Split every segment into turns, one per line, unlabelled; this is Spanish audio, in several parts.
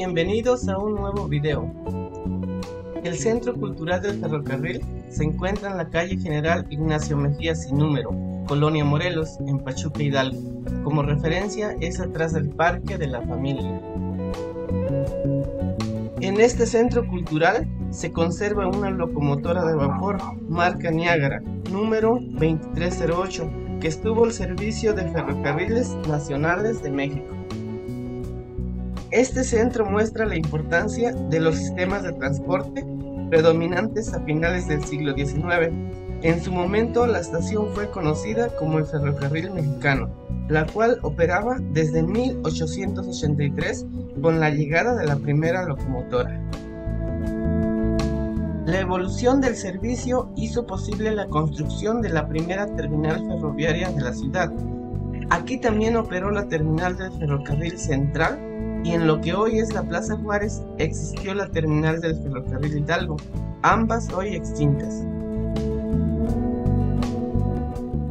bienvenidos a un nuevo video. El Centro Cultural del Ferrocarril se encuentra en la calle General Ignacio Mejía sin número, Colonia Morelos, en Pachuca Hidalgo. Como referencia es atrás del Parque de la Familia. En este centro cultural se conserva una locomotora de vapor marca Niágara, número 2308, que estuvo al servicio de Ferrocarriles Nacionales de México. Este centro muestra la importancia de los sistemas de transporte predominantes a finales del siglo XIX. En su momento la estación fue conocida como el Ferrocarril Mexicano, la cual operaba desde 1883 con la llegada de la primera locomotora. La evolución del servicio hizo posible la construcción de la primera terminal ferroviaria de la ciudad. Aquí también operó la terminal del ferrocarril central y en lo que hoy es la Plaza Juárez existió la terminal del ferrocarril Hidalgo, ambas hoy extintas.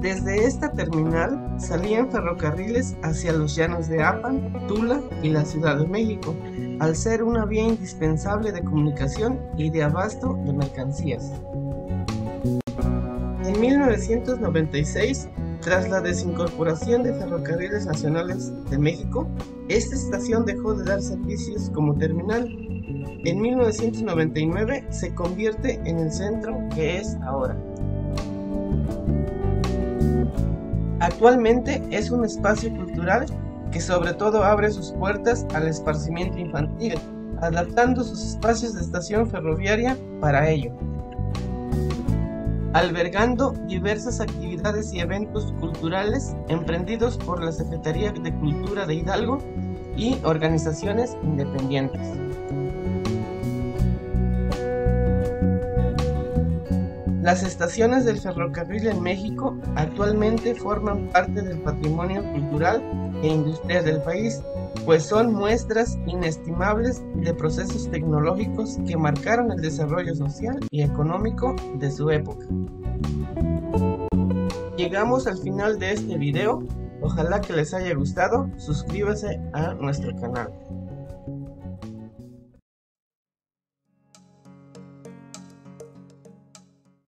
Desde esta terminal salían ferrocarriles hacia los llanos de Apan, Tula y la Ciudad de México, al ser una vía indispensable de comunicación y de abasto de mercancías. En 1996 tras la desincorporación de Ferrocarriles Nacionales de México, esta estación dejó de dar servicios como terminal. En 1999 se convierte en el centro que es ahora. Actualmente es un espacio cultural que sobre todo abre sus puertas al esparcimiento infantil, adaptando sus espacios de estación ferroviaria para ello albergando diversas actividades y eventos culturales emprendidos por la Secretaría de Cultura de Hidalgo y organizaciones independientes. Las estaciones del ferrocarril en México actualmente forman parte del patrimonio cultural e industrial del país pues son muestras inestimables de procesos tecnológicos que marcaron el desarrollo social y económico de su época. Llegamos al final de este video, ojalá que les haya gustado, suscríbase a nuestro canal.